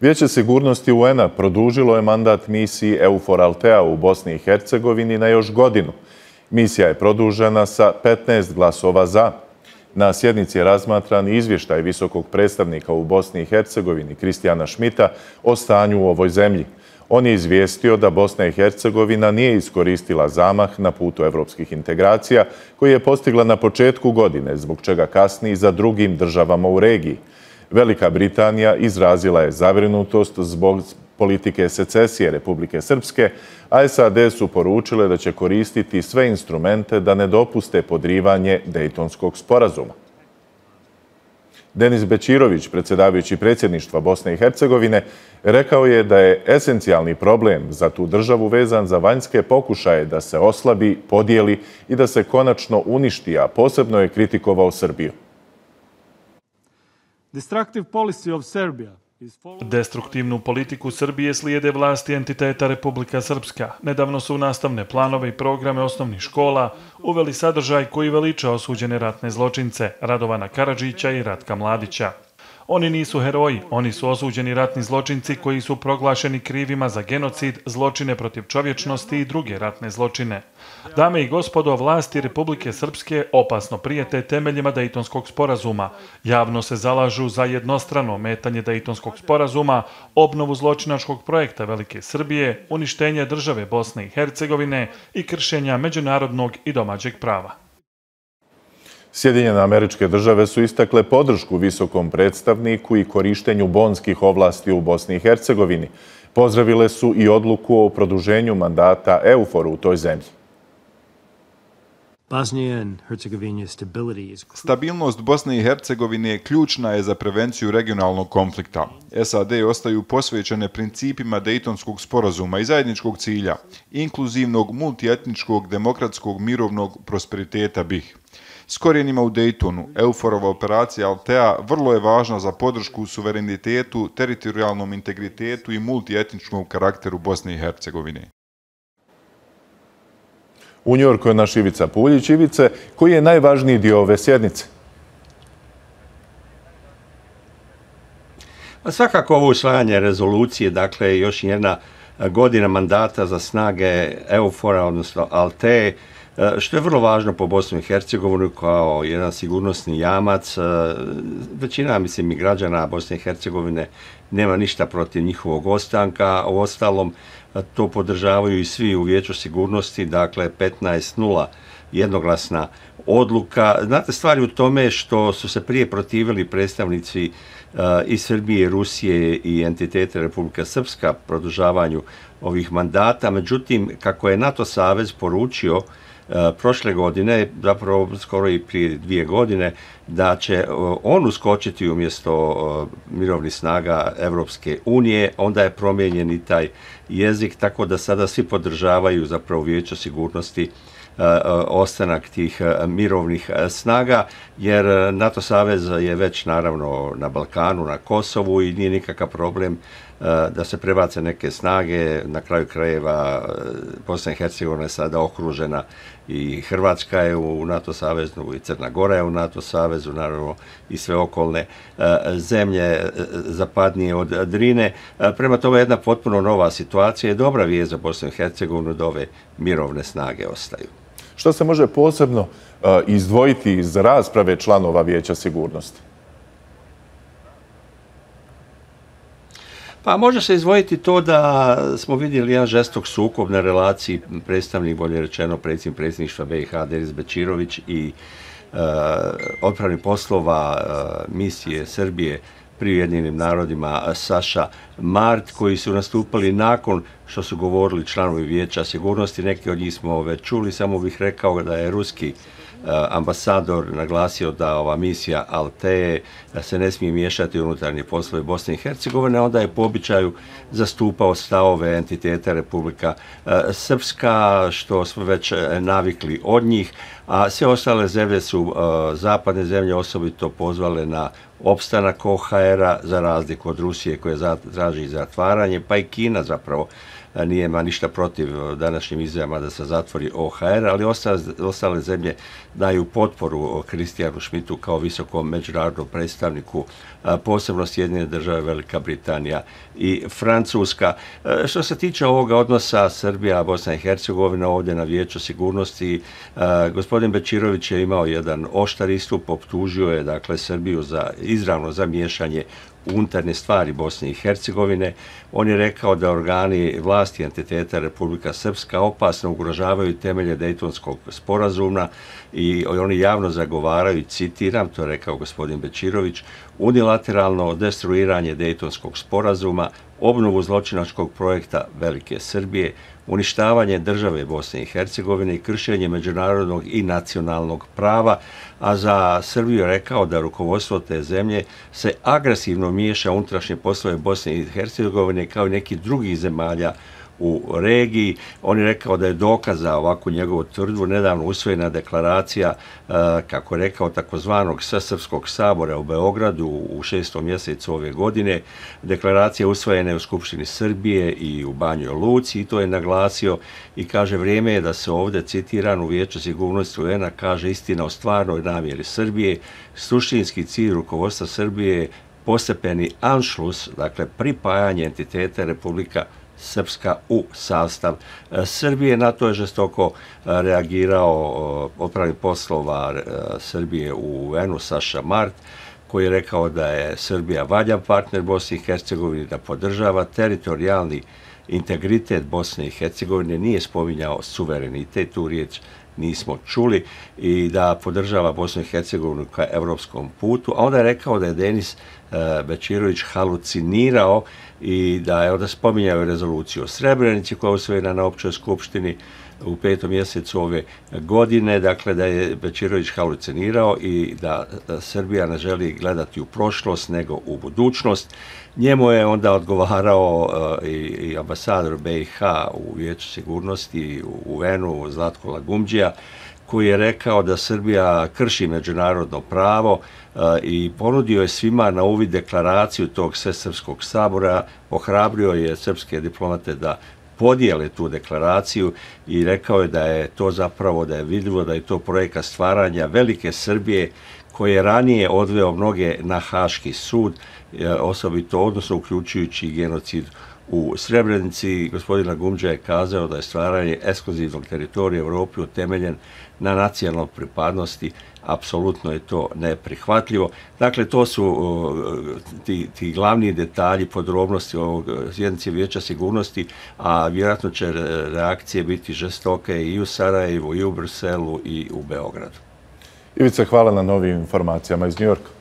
Vijeće sigurnosti UN-a produžilo je mandat misiji EUFOR Altea u Bosni i Hercegovini na još godinu. Misija je produžena sa 15 glasova za. Na sjednici je razmatran izvještaj visokog predstavnika u Bosni i Hercegovini Kristijana Šmita o stanju u ovoj zemlji. On je izvijestio da Bosna i Hercegovina nije iskoristila zamah na putu evropskih integracija koji je postigla na početku godine, zbog čega kasni za drugim državama u regiji. Velika Britanija izrazila je zabrinutost zbog politike secesije Republike Srpske, a SAD su poručile da će koristiti sve instrumente da ne dopuste podrivanje Dejtonskog sporazuma. Denis Bećirović, predsjedavajući predsjedništva Bosne i Hercegovine, rekao je da je esencijalni problem za tu državu vezan za vanjske pokušaje da se oslabi, podijeli i da se konačno uništi, a posebno je kritikovao Srbiju. Destruktivnu politiku Srbije slijede vlasti entiteta Republika Srpska. Nedavno su u nastavne planove i programe osnovnih škola uveli sadržaj koji veliča osuđene ratne zločince Radovana Karadžića i Ratka Mladića. Oni nisu heroji, oni su osuđeni ratni zločinci koji su proglašeni krivima za genocid, zločine protiv čovječnosti i druge ratne zločine. Dame i gospodo, vlasti Republike Srpske opasno prijete temeljima Dejtonskog sporazuma. Javno se zalažu za jednostrano metanje Dejtonskog sporazuma, obnovu zločinačkog projekta Velike Srbije, uništenje države Bosne i Hercegovine i kršenja međunarodnog i domaćeg prava. Sjedinjene američke države su istakle podršku visokom predstavniku i korištenju bonskih ovlasti u Bosni i Hercegovini. Pozdravile su i odluku o produženju mandata EUFOR-u u toj zemlji. Stabilnost Bosne i Hercegovine ključna je za prevenciju regionalnog konflikta. SAD ostaju posvećene principima Dejtonskog sporazuma i zajedničkog cilja, inkluzivnog, multietničkog, demokratskog, mirovnog prosperiteta BiH. S korijenima u Daytonu, Euforova operacija Altea vrlo je važna za podršku suverenitetu, teritorijalnom integritetu i multietničkom karakteru Bosne i Hercegovine. U Njorku je naš Ivica Puljić. Ivice, koji je najvažniji dio ove sjednice? Pa svakako ovo usvajanje rezolucije, dakle, još jedna godina mandata za snage Eufora, odnosno Altea, E, što je vrlo važno po Bosnu i Hercegovini kao jedan sigurnosni jamac. E, većina, mislim, i građana Bosne i Hercegovine nema ništa protiv njihovog ostanka. U ostalom, e, to podržavaju i svi u Vijeću sigurnosti, dakle 15.0 jednoglasna odluka. Znate, stvari u tome što su se prije protivili predstavnici i Srbije, Rusije i entitete Republika Srpska produžavanju ovih mandata. Međutim, kako je NATO Savez poručio, uh, Eh, prošle godine, zapravo skoro i prije dvije godine, da će eh, on uskočiti umjesto eh, mirovnih snaga Evropske unije, onda je promijenjen i taj jezik, tako da sada svi podržavaju zapravo vijeće sigurnosti Eh, eh, ostanak tih eh, mirovnih snaga, jer NATO Savez je već naravno na Balkanu, na Kosovu i nije nikakav problem da se prebace neke snage, na kraju krajeva Bosna i Hercegovina je sada okružena i Hrvatska je u NATO saveznu i Crna Gora je u NATO savezu, naravno i sve okolne zemlje zapadnije od Drine. Prema tome jedna potpuno nova situacija je dobra vijest za Bosnu i Hercegovinu da ove mirovne snage ostaju. Što se može posebno e, izdvojiti iz rasprave članova Vijeća sigurnosti? Pa može se izvojiti to da smo vidjeli jedan žestok sukob na relaciji predstavnik, bolje rečeno, predsjednik predsjedništva BiH, Deris Bečirović i e, uh, odpravni poslova uh, misije Srbije pri Ujedinim narodima Saša Mart, koji su nastupali nakon što su govorili članovi vijeća sigurnosti. Neki od njih smo već čuli, samo bih rekao da je ruski e, ambasador naglasio da ova misija Alte se ne smije miješati u unutarnje poslove Bosne i Hercegovine, onda je po običaju zastupao stavove entiteta Republika e, Srpska, što smo već e, navikli od njih, a sve ostale zemlje su, e, zapadne zemlje osobito pozvale na opstanak OHR-a za razliku od Rusije koje traži zatvaranje, pa i Kina zapravo e, nije ima ništa protiv e, današnjim izjavama da se zatvori OHR, ali ostale, ostale zemlje daju potporu Kristijanu Šmitu kao visokom međunarodnom predstavniku, posebno Sjedinjene države Velika Britanija i Francuska. Što se tiče ovoga odnosa Srbija, Bosna i Hercegovina ovdje na vijeću sigurnosti, gospodin Bečirović je imao jedan oštar istup, optužio je dakle Srbiju za izravno za miješanje unutarnje stvari Bosne i Hercegovine. On je rekao da organi vlasti entiteta Republika Srpska opasno ugrožavaju temelje Dejtonskog sporazuma i oni javno zagovaraju, citiram, to je rekao gospodin Bečirović, unilateralno destruiranje Dejtonskog sporazuma, obnovu zločinačkog projekta Velike Srbije, uništavanje države Bosne i Hercegovine i kršenje međunarodnog i nacionalnog prava, a za Srbiju rekao da rukovodstvo te zemlje se agresivno miješa unutrašnje poslove Bosne i Hercegovine kao i nekih drugih zemalja u regiji. On je rekao da je dokaza ovakvu njegovu tvrdvu nedavno usvojena deklaracija, eh, kako je rekao, takozvanog Srpskog sabora u Beogradu u šestom mjesecu ove godine. Deklaracija usvojena je u Skupštini Srbije i u Banjoj Luci i to je naglasio i kaže vrijeme je da se ovdje citiran u Vijeću sigurnosti UN-a kaže istina o stvarnoj namjeri Srbije. Suštinski cilj rukovodstva Srbije postepeni anšlus, dakle pripajanje entitete Republika Srpska u sastav e, Srbije. Na to je žestoko e, reagirao e, opravni poslova Srbije u UN-u Saša Mart, koji je rekao da je Srbija valjan partner Bosni i Hercegovini, da podržava teritorijalni integritet Bosne i Hercegovine, nije spominjao suverenitet, tu riječ nismo čuli, i da podržava Bosnu i Hercegovinu ka evropskom putu. A onda je rekao da je Denis eh, Bečirović halucinirao i da je onda spominjao rezoluciju o Srebrenici koja je usvojena na općoj skupštini u petom mjesecu ove godine, dakle da je Bečirović halucinirao i da e, Srbija ne želi gledati u prošlost nego u budućnost. Njemu je onda odgovarao e, i, i ambasador BiH u Vijeću sigurnosti u UN-u Zlatko Lagumđija, koji je rekao da Srbija krši međunarodno pravo e, i ponudio je svima na uvid deklaraciju tog Svesrpskog sabora, ohrabrio je srpske diplomate da podijele tu deklaraciju i rekao je da je to zapravo, da je vidljivo da je to projekat stvaranja velike Srbije koje je ranije odveo mnoge na Haški sud, e, osobito odnosno uključujući genocid U Srebrenici gospodina Gumđa je kazao da je stvaranje ekskluzivnog teritorija u Evropi utemeljen na nacionalnoj pripadnosti, apsolutno je to neprihvatljivo. Dakle, to su ti, ti glavni detalji, podrobnosti ovog e, sjednice vijeća sigurnosti, a vjerojatno će reakcije biti žestoke i u Sarajevu, i u Brselu, i u Beogradu. Ivica, hvala na novim informacijama iz Njorka.